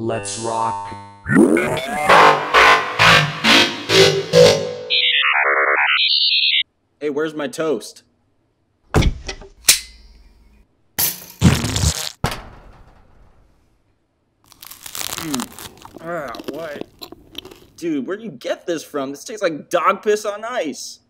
Let's rock. Hey, where's my toast? Mm. Ah, what? Dude, where'd you get this from? This tastes like dog piss on ice.